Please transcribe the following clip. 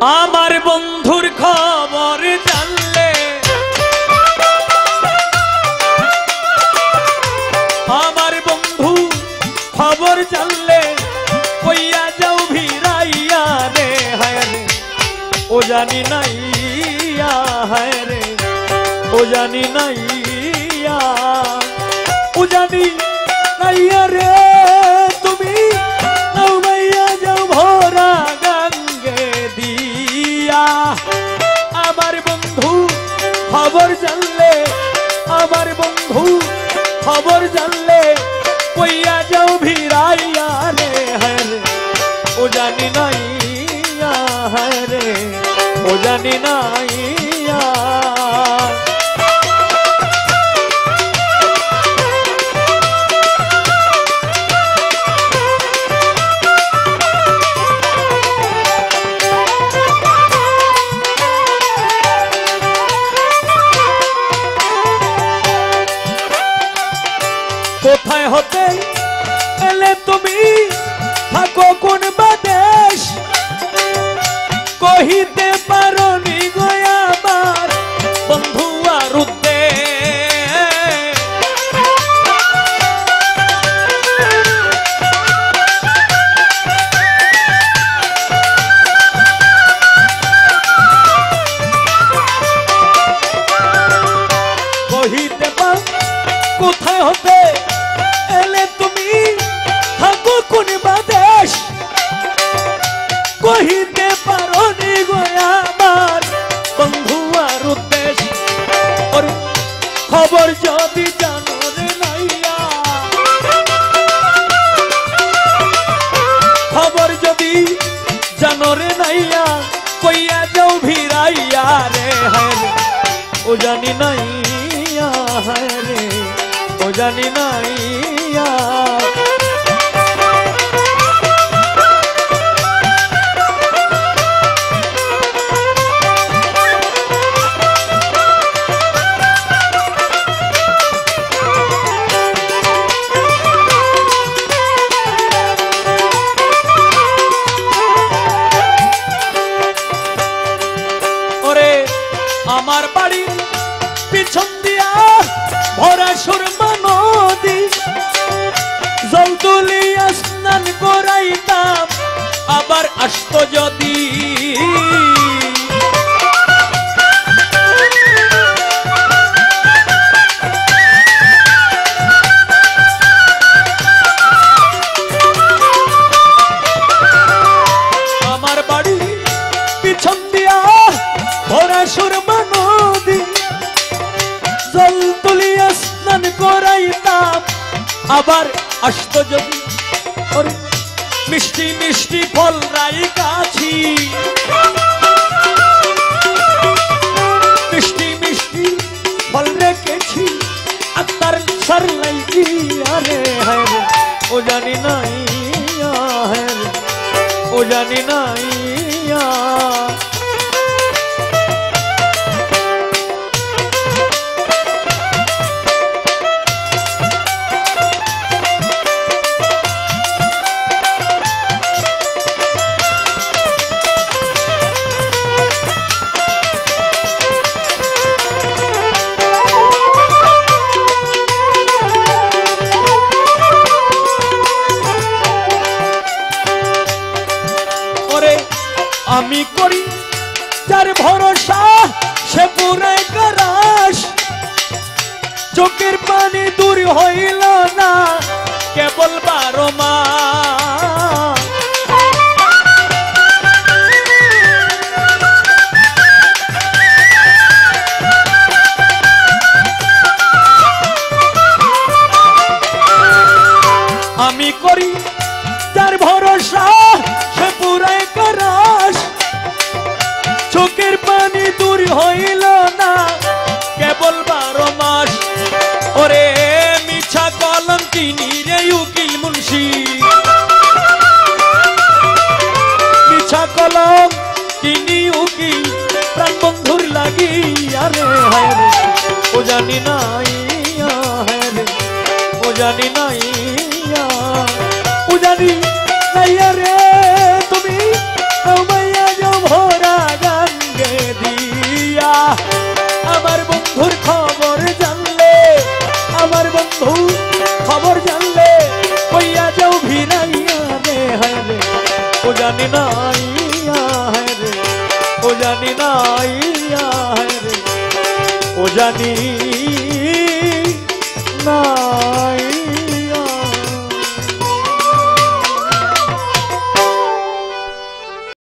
আমার বন্ধুর খবর জানলে। আমার বন্ধু খবর জানলে। কইয়া যাও ভিড়াইয়া রে, হায় রে। ও জানি নাই, হায় রে। ও জানি নাই, ও জানি নাইয়া রে। আমার বন্ধু, খবর জানলে, আমার বন্ধু, খবর জানলে, কইয়া যাও ভিড়াইয়া রে হরে ও জানি নাই হরে ও জানি নাই হতে এলে তুমি থাকো কোন বাদেশ? কহিতে পারো নি আমার বন্ধু আর উদ্দেশ। খবর যদি জানো রে নাইয়া খবর যদি জানো রে নাইয়া কইয়া যাও ভিড়াইয়া রে হ্যাঁ ও জানি ও জানি ওরে আমার বাড়ি পিছন দিয়া ভরা সুরমা আসতো যদি। আমার বাড়ি পিছন দিয়া ভরা সুরমা নদী জল তুলিয়া স্নান করাইতাম, আবার আসতো যদি। মিষ্টি মিষ্টি ফল রাই গাছি। মিষ্টি মিষ্টি ফল রেখেছি আত্মার সার লাইছি আরে হ্যাঁ ও জানি নাই হ্যাঁ ও জানি নাই আমি করি, যার ভরসা সে পুরাই কারাস চোখের পানি দূর হইল না, কেবল বারো মা। আমি করি লাগি আরে হায় রে ও জানি নাই হায় রে ও জানি নাই ও জানি নাইয়া জানি না